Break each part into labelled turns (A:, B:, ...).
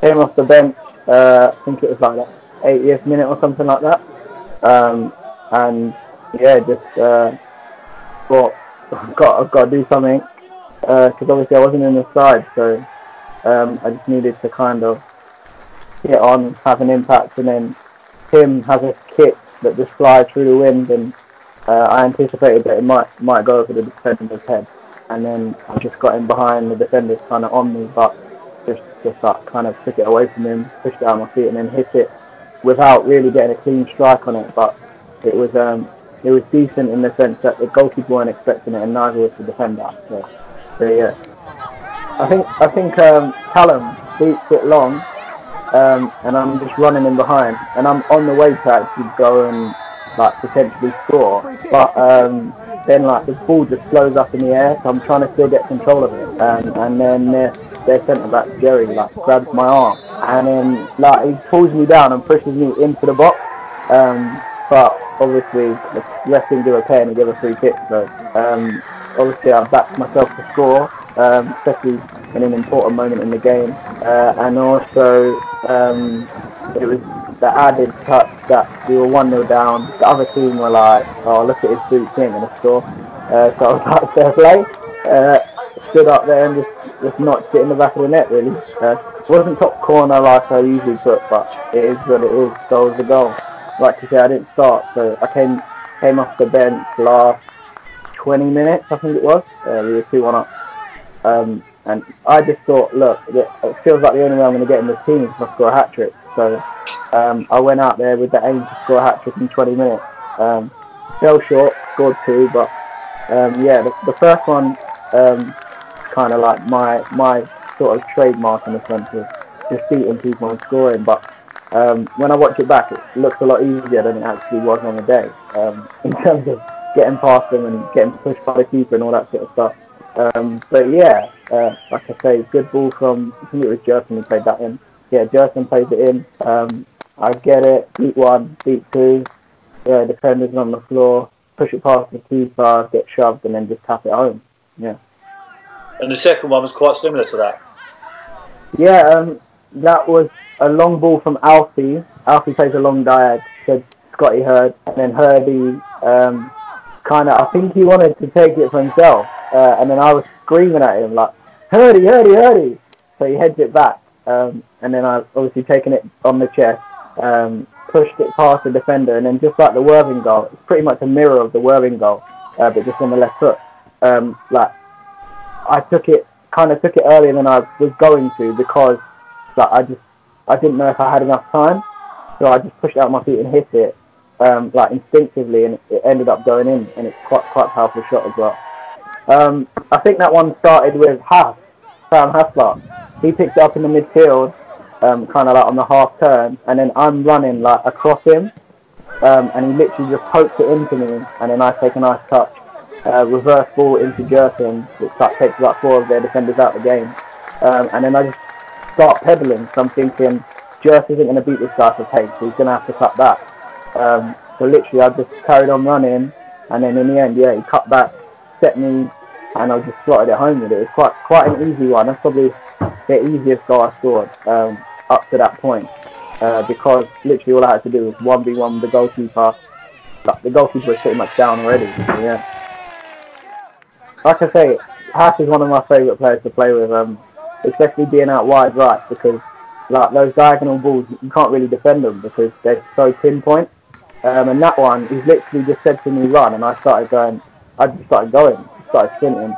A: Came off the bench, uh, I think it was like the 80th minute or something like that. Um, and yeah, just uh, thought I've got, I've got to do something because uh, obviously I wasn't in the side, so um, I just needed to kind of get on, have an impact, and then Tim has a kick that just flies through the wind, and uh, I anticipated that it might might go over the defender's head, and then I just got in behind the defender's kind of on me, but just just like kind of took it away from him, pushed it out my feet, and then hit it without really getting a clean strike on it. But it was um, it was decent in the sense that the goalkeeper weren't expecting it, and neither was the defender. So, so yeah, I think I think um, Callum beats it long, um, and I'm just running in behind, and I'm on the way to actually go and like potentially score, but um, then like the ball just flows up in the air, so I'm trying to still get control of it, um, and then their, their centre back Jerry like grabs my arm, and then like he pulls me down and pushes me into the box, um, but obviously the ref didn't give a pay and he gave a free kick, so um, obviously I backed myself to score, um, especially in an important moment in the game, uh, and also um, it was the added touch that we were 1 0 down. The other team were like, oh, look at his boots, he ain't going to score. Uh, so I was like, play. Uh, stood up there and just, just notched it in the back of the net, really. Uh, wasn't top corner like I usually put, but it is what it is. So was the goal. Like you said, I didn't start, so I came came off the bench last 20 minutes, I think it was. Uh, we were 2 1 up. Um, and I just thought, look, it feels like the only way I'm going to get in the team is if I score a hat trick. So um, I went out there with the aim to score a hat trick in 20 minutes. Um, fell short, scored two, but um, yeah, the, the, first one um, kind of like my my sort of trademark in a sense of just beating people and scoring. But um, when I watch it back, it looks a lot easier than it actually was on the day um, in terms of getting past them and getting pushed by the keeper and all that sort of stuff. Um, but yeah, uh, like I say, good ball from I think it was Jerson who played that in. Yeah, Jerson played it in. Um, I get it. Beat one, beat two. Yeah, defenders on the floor. Push it past the keeper, get shoved, and then just tap it home. Yeah.
B: And the second one was quite similar to that.
A: Yeah, um, that was a long ball from Alfie. Alfie plays a long diag. Said Scotty Hurd, and then Hurdy um, kind of. I think he wanted to take it for himself, uh, and then I was screaming at him like, "Hurdy, Hurdy, Hurdy!" So he heads it back, um, and then I obviously taken it on the chest, um, pushed it past the defender, and then just like the Worthing goal, it's pretty much a mirror of the Worthing goal, uh, but just on the left foot. Um, like I took it, kind of took it earlier than I was going to because like I just I didn't know if I had enough time, so I just pushed out my feet and hit it, um, like instinctively, and it ended up going in, and it's quite quite powerful shot as well. Um, I think that one started with Haas, Sam Haslart. He picked it up in the midfield, um, kind of like on the half turn, and then I'm running like across him, um, and he literally just pokes it into me, and then I take a nice touch, uh, reverse ball into Jerson, which takes about four of their defenders out of the game, um, and then I just start pedaling. So I'm thinking, Jerson isn't going to beat this guy for pace, so he's going to have to cut back. Um, so literally, I just carried on running, and then in the end, yeah, he cut back, set me, and I just slotted it home with it. It's quite quite an easy one. That's probably the easiest goal I scored um, up to that point, uh, because literally all I had to do was one v one the goalkeeper. The goalkeeper was pretty much down already. So yeah. Like I say, Hash is one of my favourite players to play with, um, especially being out wide right because like those diagonal balls you can't really defend them because they're so pinpoint. Um, and that one, he's literally just said to me run, and I started going. I just started going, started sprinting.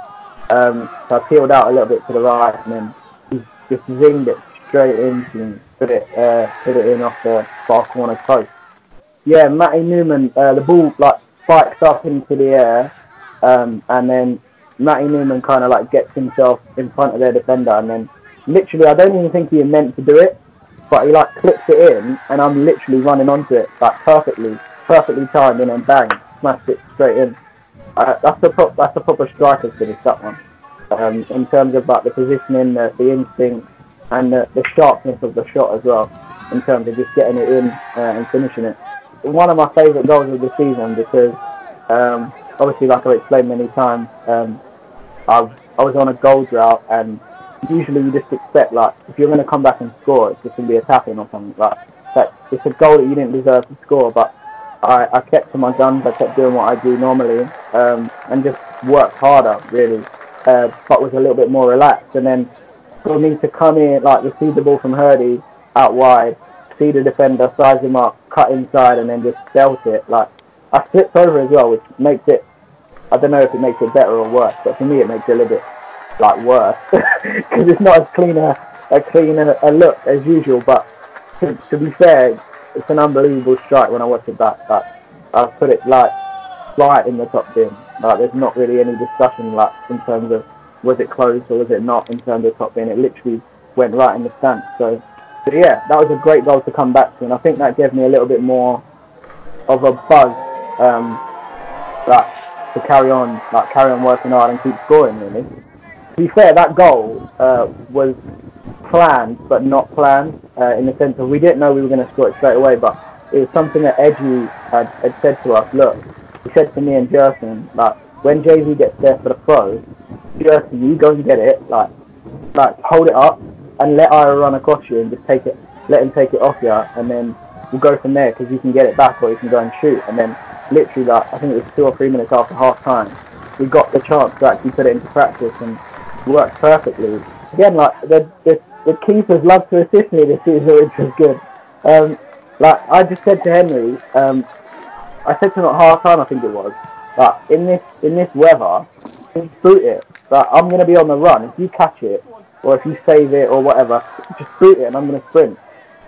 A: Um, so I peeled out a little bit to the right, and then he just zinged it straight into me, put it, uh, put it in off the far corner post. Yeah, Matty Newman, uh, the ball like spikes up into the air, um, and then Matty Newman kind of like gets himself in front of their defender, and then literally, I don't even think he meant to do it, but he like clips it in, and I'm literally running onto it like perfectly, perfectly timed, and then bang, smashed it straight in. Uh, that's the that's the proper striker finish that one. Um, in terms of like the positioning, the, the instinct, and the, the, sharpness of the shot as well. In terms of just getting it in uh, and finishing it. One of my favourite goals of the season because um, obviously, like I've explained many times, um, I, I was on a goal drought and usually you just expect like if you're going to come back and score, it's just going to be attacking or something like that. It's a goal that you didn't deserve to score, but I, I kept to my guns. I kept doing what I do normally, um, and just worked harder really, uh, but was a little bit more relaxed. And then for me to come in, like receive the ball from Hurdy out wide, see the defender, size him up, cut inside, and then just dealt it. Like I slipped over as well, which makes it. I don't know if it makes it better or worse, but for me it makes it a little bit like worse because it's not as clean a, a clean a, a look as usual. But to, to, be fair, it's an unbelievable strike when I watch it back. But I put it like right in the top bin. Like there's not really any discussion like in terms of was it close or was it not in terms of top bin. It literally went right in the stance. So, so yeah, that was a great goal to come back to, and I think that gave me a little bit more of a buzz. Um, like to carry on, like carry on working hard and keep scoring really to be fair, that goal uh, was planned but not planned uh, in the sense of we didn't know we were going to score it straight away, but it was something that Edgy had, had said to us. Look, he said to me and Jerson, like when Jay Z gets there for the throw, Jerson, you go and get it, like like hold it up and let Ira run across you and just take it, let him take it off you, and then we'll go from there because you can get it back or you can go and shoot. And then literally, like I think it was two or three minutes after half time, we got the chance to actually put it into practice and it worked perfectly. Again, like the, the, the keepers love to assist me this season, which was good. Um, like I just said to Henry, um, I said to him at half time, I think it was, that in this in this weather, just boot it. That I'm gonna be on the run. If you catch it, or if you save it, or whatever, just boot it, and I'm gonna sprint.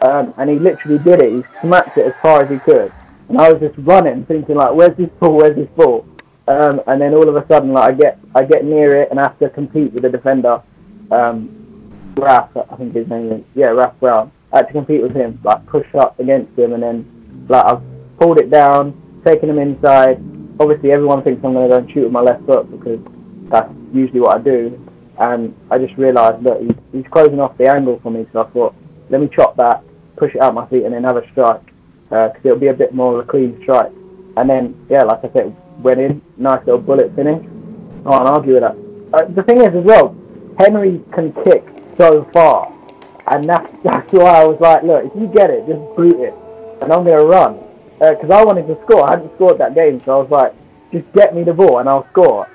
A: Um, and he literally did it. He smacked it as far as he could, and I was just running, thinking like, "Where's this ball? Where's this ball?" Um, and then all of a sudden, like I get I get near it and I have to compete with the defender, um, Raph, I think his name is yeah, Raph Brown. I had to compete with him, like push up against him, and then like I've pulled it down, taken him inside. Obviously, everyone thinks I'm going to go and shoot with my left foot because that's usually what I do. And I just realised that he's, he's closing off the angle for me, so I thought, let me chop back, push it out my feet, and then have a strike because uh, it'll be a bit more of a clean strike. And then, yeah, like I said, went in, nice little bullet finish. I can't argue with that. Uh, the thing is, as well, Henry can kick so far, and that's that's why I was like, look, if you get it, just boot it, and I'm gonna run, because uh, I wanted to score. I hadn't scored that game, so I was like, just get me the ball and I'll score.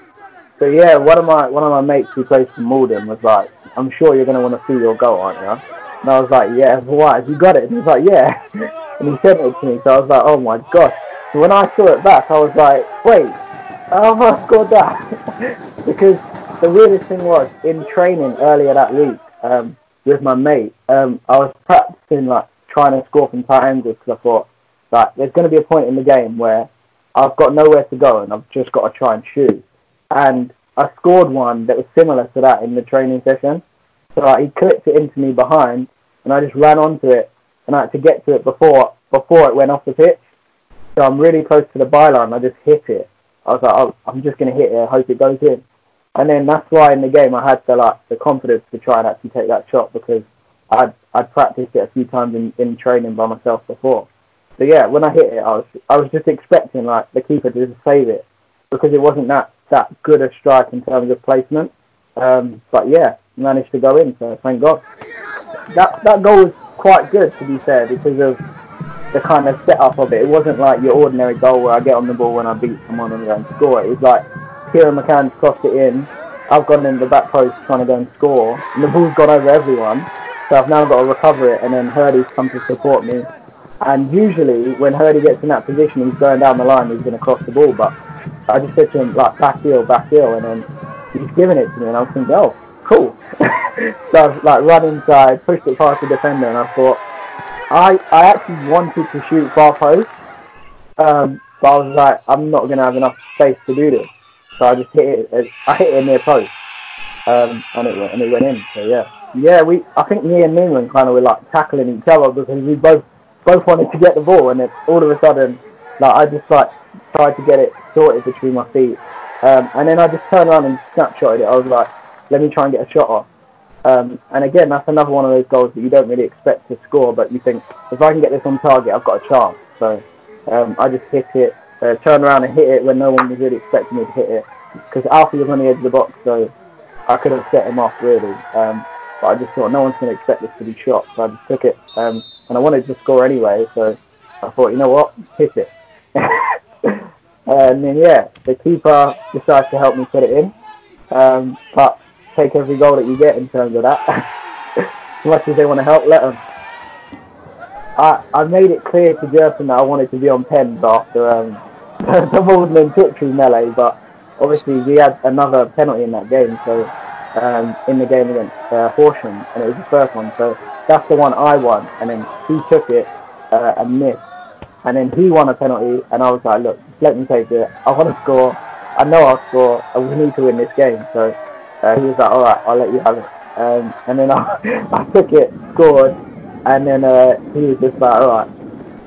A: So yeah, one of my one of my mates who plays for Maldon was like, I'm sure you're gonna want to see your goal, aren't you? And I was like, yeah, why? Have you got it? And he was like, yeah. And he sent it to me, so I was like, oh my gosh. When I saw it back, I was like, wait, how have I scored that? because the weirdest thing was, in training earlier that week um, with my mate, um, I was practicing like trying to score from tight angles because I thought, like, there's going to be a point in the game where I've got nowhere to go and I've just got to try and shoot. And I scored one that was similar to that in the training session. So like, he clipped it into me behind, and I just ran onto it, and I had to get to it before before it went off the pitch. So I'm really close to the byline. I just hit it. I was like, oh, I'm just going to hit it. I hope it goes in. And then that's why in the game I had the like the confidence to try and actually take that shot because I'd I'd practiced it a few times in, in training by myself before. So yeah, when I hit it, I was I was just expecting like the keeper to just save it because it wasn't that that good a strike in terms of placement. Um, but yeah, managed to go in. So thank God. That that goal was quite good to be fair because of the kind of setup of it. It wasn't like your ordinary goal where I get on the ball when I beat someone and go and score. It was like Kieran McCann's crossed it in. I've gone in the back post trying to go and score, and the ball's gone over everyone. So I've now got to recover it, and then Hurdy's come to support me. And usually, when Hurdy gets in that position, he's going down the line, he's going to cross the ball. But I just said to him, like, back heel, back heel, and then he's giving it to me, and I was thinking, oh. so I was like, run inside, pushed it past the defender, and I thought, I, I actually wanted to shoot far post, um, but I was like, I'm not going to have enough space to do this. So I just hit it. I hit it near post, um, and it went and it went in. So yeah, yeah. We I think me and Newman kind of were like tackling each other because we both both wanted to get the ball, and then all of a sudden, like I just like tried to get it sorted between my feet, um, and then I just turned around and snapshotted it. I was like, let me try and get a shot off. Um, and again, that's another one of those goals that you don't really expect to score, but you think if I can get this on target, I've got a chance. So um, I just hit it, uh, turn around and hit it when no one was really expecting me to hit it, because Alfie was on the edge of the box. So I could have set him off really. Um, but I just thought no one's going to expect this to be shot, so I just took it. Um, and I wanted to score anyway, so I thought, you know what, hit it. and then yeah, the keeper decided to help me put it in. Um, but take every goal that you get in terms of that. as much as they want to help, let them. I, I made it clear to Jerson that I wanted to be on pens after um, the Maldon and Tiptree melee, but obviously we had another penalty in that game, so um, in the game against uh, Horsham, and it was the first one, so that's the one I won, and then he took it uh, and missed, and then he won a penalty, and I was like, look, let me take it, I want to score, I know I'll score, and we need to win this game, so uh, he was like, alright, I'll let you have it, um, and then I, I took it, scored, and then uh, he was just like, alright,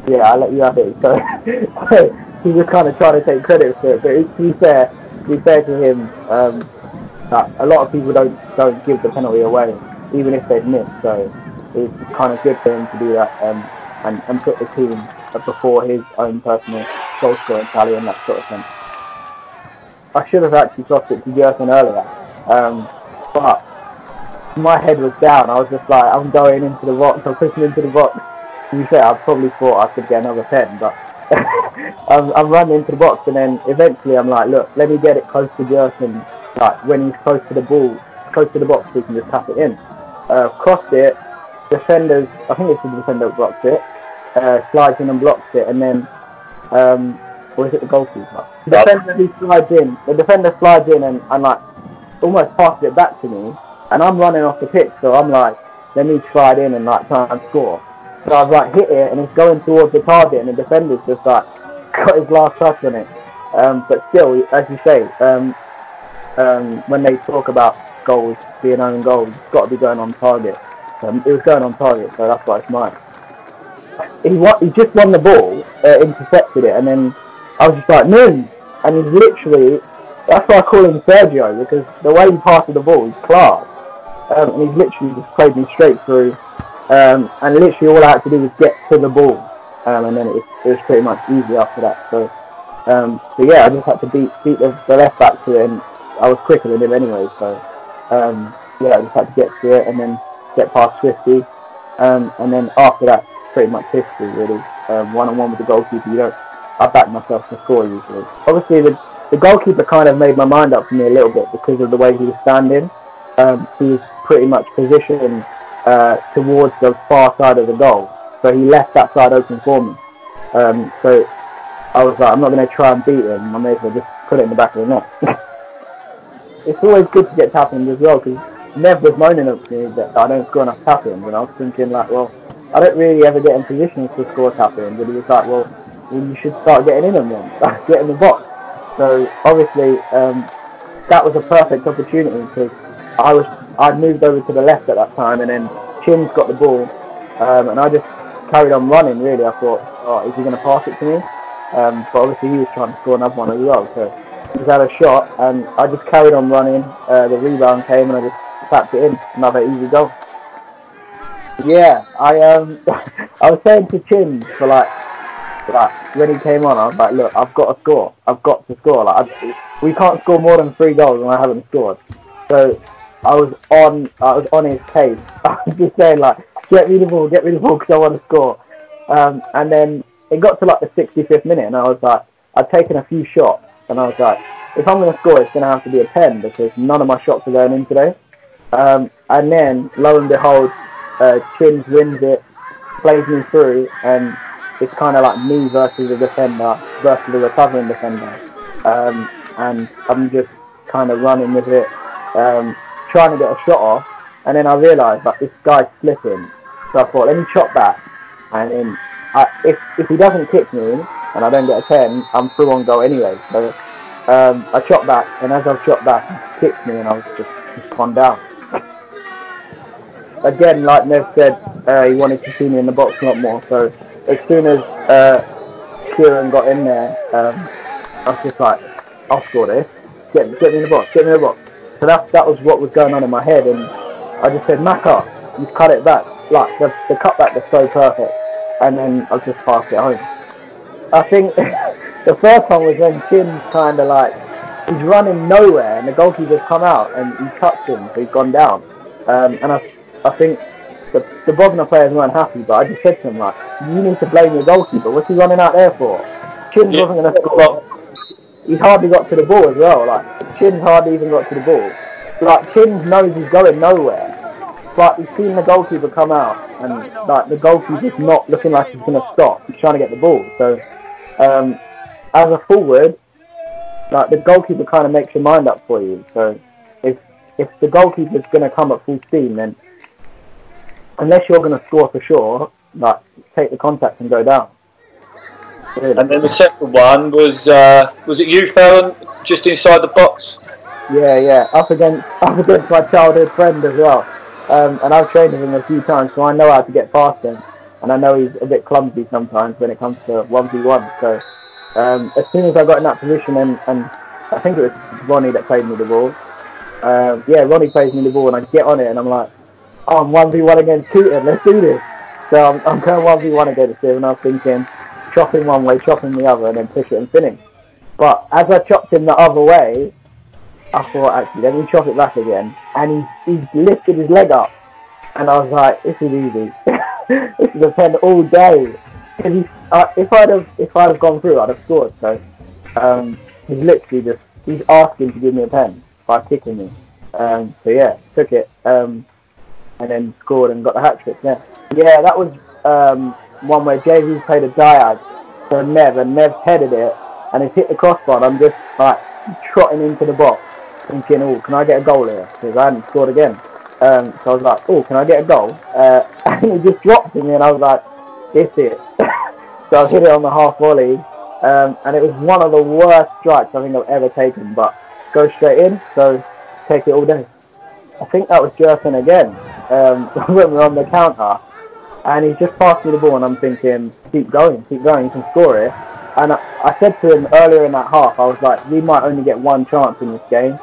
A: yeah, I'll let you have it, so, so he was kind of trying to take credit for it, but to be fair, to be fair to him, um, a lot of people don't don't give the penalty away, even if they've missed. So it's kind of good for him to do that um, and and put the team before his own personal goal scoring tally and that sort of thing. I should have actually tossed it to Jurgen earlier, um, but my head was down. I was just like, I'm going into the box. I'm pushing into the box. To be fair, I probably thought I could get another pen, but I'm, I'm running into the box, and then eventually I'm like, look, let me get it close to Jurgen like when he's close to the ball, close to the box, we can just tap it in. Uh, crossed it, defenders, I think it's the defender that blocks it, uh, slides in and blocks it, and then, um, or is it the goalkeeper? The defender who slides in, the defender slides in and, and like almost passed it back to me, and I'm running off the pitch, so I'm like, let me slide in and like try and score. So I've like hit it, and it's going towards the target, and the defender's just like got his last touch on it. Um, but still, as you say, um, um, when they talk about goals being own goals, it's got to be going on target. Um, it was going on target, so that's why it's mine. He, won, he just won the ball, uh, intercepted it, and then I was just like, no! And he's literally, that's why I call him Sergio, because the way he passes the ball is class. Um, and he's literally just played me straight through, um, and literally all I had to do was get to the ball, um, and then it was, it was pretty much easy after that. So, um, so yeah, I just had to beat beat the, the left back to it, and I was quicker than him anyway, so um, yeah, I just had to get to it and then get past Swifty, um, and then after that, pretty much history really. One on one with the goalkeeper, you don't. I back myself to score usually. Obviously, the the goalkeeper kind of made my mind up for me a little bit because of the way he was standing. Um, he was pretty much positioned uh, towards the far side of the goal, so he left that side open for me. Um, so I was like, I'm not going to try and beat him. I may as well just put it in the back of the net. it's always good to get tap-ins as well because Nev was moaning at me that I don't score enough tap-ins and I was thinking like, well, I don't really ever get in positions to score tap-ins and he was like, well, well you should start getting in them then, get in the box. So obviously um, that was a perfect opportunity because I was I'd moved over to the left at that time and then Chin's got the ball um, and I just carried on running really. I thought, oh, is he going to pass it to me? Um, but obviously he was trying to score another one as well. So just had a shot, and I just carried on running. Uh, the rebound came, and I just tapped it in. Another easy goal. Yeah, I um, I was saying to Chin for like, like when he came on, I was like, look, I've got to score. I've got to score. Like, I, we can't score more than three goals, and I haven't scored. So I was on, I was on his case. I was just saying like, get me the ball, get me the ball, because I want to score. Um, and then it got to like the 65th minute, and I was like, I'd taken a few shots, and I was like, if I'm going to score, it's going to have to be a 10 because none of my shots are going in today. Um, and then, lo and behold, uh, Chins wins it, plays me through, and it's kind of like me versus the defender versus the recovering defender. Um, and I'm just kind of running with it, um, trying to get a shot off. And then I realised that this guy's slipping. So I thought, let me chop back. And then I, if, if he doesn't kick me and I don't get a 10, I'm through on goal anyway. So um, I shot back, and as I shot back, he kicked me, and I was just, just gone down. Again, like Nev said, uh, he wanted to see me in the box a lot more. So as soon as uh, Kieran got in there, um, I was just like, I'll score this. Get, get me in the box, get me in the box. So that, that was what was going on in my head, and I just said, Maka, you cut it back. Like, the, the cutback was so perfect. And then I just passed it home. I think the first one was when Tim kind of like he's running nowhere, and the goalkeeper's come out and he touched him, so he's gone down. Um, and I, I think the, the Bognor players weren't happy, but I just said to him, like, you need to blame your goalkeeper. What's he running out there for? Chins
B: Yeah.
A: wasn't going to score. He's hardly got to the ball as well. Like, Chins hardly even got to the ball. Like, Chins knows he's going nowhere. But he's seen the goalkeeper come out, and like the goalkeeper's not looking like he's going to stop. He's trying to get the ball. So, um, as a forward, like the goalkeeper kind of makes your mind up for you. So, if if the goalkeeper's going to come at full steam, then unless you're going to score for sure, like take the contact and go down. Really.
B: And then the second one was uh, was it you, Farron, just inside the box?
A: Yeah, yeah, up against up against my childhood friend as well. Um, and I've trained with him a few times, so I know how to get past him. And I know he's a bit clumsy sometimes when it comes to one v one. So um, as soon as I got in that position, and, and I think it was Ronnie that played me the ball. Um, yeah, Ronnie plays me the ball, and I get on it, and I'm like, I'm one v one against Tooten. Let's do this. So I'm, I'm going one v one against him, and I was thinking, chopping one way, chopping the other, and then push it and finish. But as I chopped him the other way, I thought actually let me chop it back again, and he he lifted his leg up, and I was like, this is easy. this is a pen all day. uh, if I'd have if I'd have gone through, I'd have scored. So um, he's literally just he's asking to give me a pen by kicking me. Um, so yeah, took it um, and then scored and got the hat trick. Yeah, yeah, that was um, one where JV played a diag for Nev, and Nev headed it, and it's hit the crossbar. I'm just like trotting into the box, thinking, "Oh, can I get a goal here?" Because I hadn't scored again. Um, so I was like, "Oh, can I get a goal?" Uh, and he just dropped to me, and I was like, "This it." so I hit it on the half volley, um, and it was one of the worst strikes I think I've ever taken. But go straight in, so take it all day. I think that was Jerkin again um, when we were on the counter, and he just passed me the ball, and I'm thinking, keep going, keep going, you can score it. And I, I said to him earlier in that half, I was like, we might only get one chance in this game,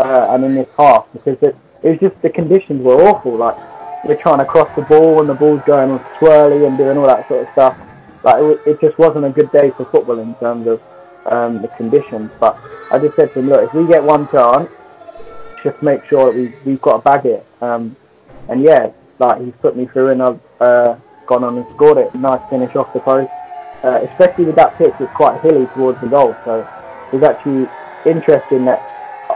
A: uh, and in this half, because it, it was just the conditions were awful. Like we're trying to cross the ball, and the ball's going all swirly and doing all that sort of stuff. Like it, it just wasn't a good day for football in terms of um, the conditions. But I just said to him, look, if we get one chance, just make sure that we we've got to bag it. Um, and yeah, like he's put me through, and I've uh, gone on and scored it. Nice finish off the post, uh, especially with that pitch. It's quite hilly towards the goal, so it was actually interesting that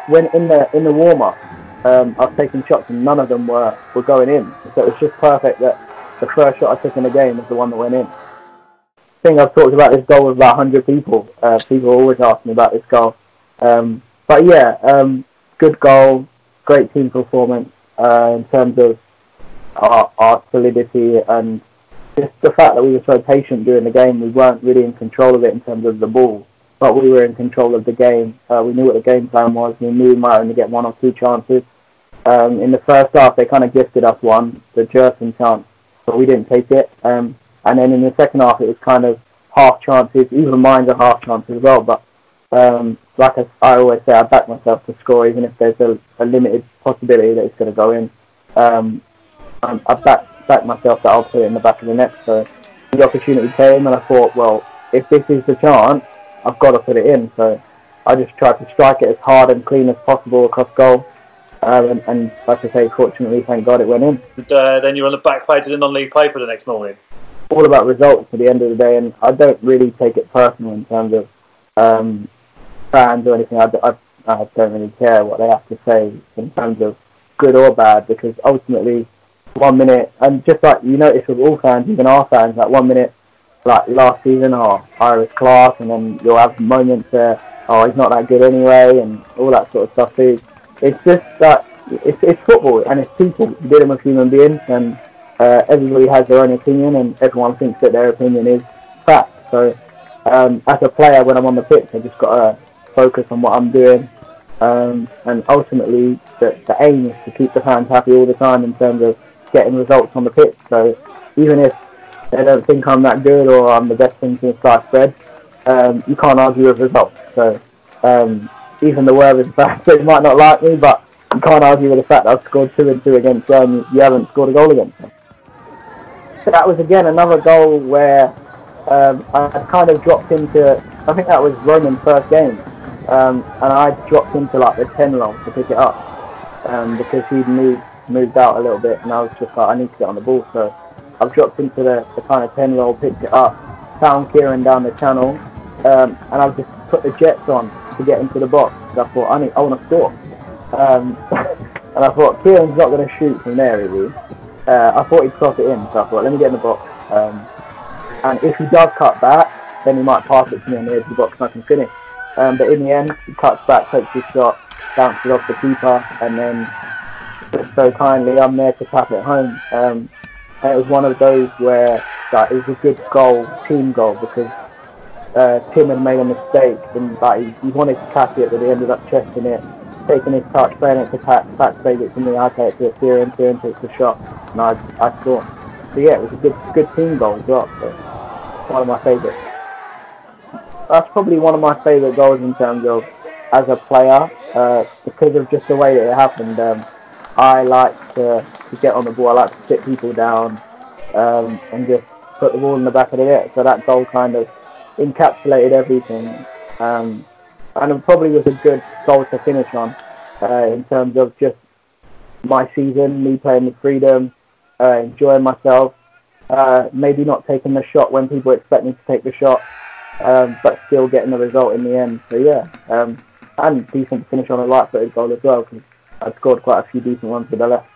A: when in the in the warm up, um, I was taking shots and none of them were were going in. So it was just perfect that the first shot I took in the game was the one that went in. I think I've talked about this goal with about 100 people. Uh, people always ask me about this goal. Um, but yeah, um, good goal, great team performance uh, in terms of our, our solidity and just the fact that we were so patient during the game. We weren't really in control of it in terms of the ball, but we were in control of the game. Uh, we knew what the game plan was. We knew we might only get one or two chances. Um, in the first half, they kind of gifted us one, the Jerson chance, but we didn't take it. Um, and then in the second half, it was kind of half chances. Even mine's a half chance as well, but um, like I, I always say, I back myself to score, even if there's a, a limited possibility that it's going to go in. Um, I, I back, back myself that I'll put it in the back of the net. So the opportunity came, and I thought, well, if this is the chance, I've got to put it in. So I just tried to strike it as hard and clean as possible across goal. Um, and, and like I say, fortunately, thank God it went in.
B: And, uh, then you're on the back page of the non-league paper the next morning.
A: all about results at the end of the day, and I don't really take it personal in terms of um, fans or anything. I don't really care what they have to say in terms of good or bad, because ultimately, one minute, and just like you notice with all fans, even our fans, like one minute, like last season, oh, Ira's class, and then you'll have moments where, oh, he's not that good anyway, and all that sort of stuff. So it's just that it's, it's football, and it's people. Dealing with human beings, and uh, everybody has their own opinion, and everyone thinks that their opinion is fact. So, um, as a player, when I'm on the pitch, I just got to focus on what I'm doing, um, and ultimately, the, the aim is to keep the fans happy all the time in terms of getting results on the pitch. So, even if they don't think I'm that good or I'm the best thing since sliced bread, um, you can't argue with results. So, um, even the Worthing fans, they might not like me, but you can't argue with the fact that I've scored two and two against them. You, you haven't scored a goal against them. So that was again another goal where um, I kind of dropped into. I think that was Roman's first game, um, and I dropped into like the 10 roll to pick it up um, because he'd moved moved out a little bit, and I was just like, I need to get on the ball. So I've dropped into the, the kind of 10 roll, picked it up, found Kieran down the channel, um, and I've just put the jets on to get into the box. I thought, I, need, I want to score. Um, and I thought, Kieran's not going to shoot from there, really. Uh, I thought he'd cross it in, so I thought, let me get in the box. Um, and if he does cut back, then he might pass it to me on the edge of the box and I can finish. Um, but in the end, he cuts back, takes his shot, bounces off the keeper, and then just so kindly, I'm there to tap it home. Um, and it was one of those where like, it a good goal, team goal, because uh, Tim had made a mistake and like, he, he wanted to catch it, but he ended up chesting it, taking his touch, playing it to Pat, Pat plays it to me, I take it to Kieran, Kieran takes the shot, and I, I score. So yeah, it was a good, good team goal as well. So one of my favourites. That's probably one of my favourite goals in terms of as a player, uh, because of just the way that it happened. Um, I like to, to get on the ball. I like to sit people down um, and just put the ball in the back of the net. So that goal kind of encapsulated everything. Um, and it probably was a good goal to finish on uh, in terms of just my season, me playing with freedom, uh, enjoying myself, uh, maybe not taking the shot when people expect me to take the shot, um, but still getting the result in the end. So yeah, um, and decent finish on a right-footed goal as well because I scored quite a few decent ones with the left.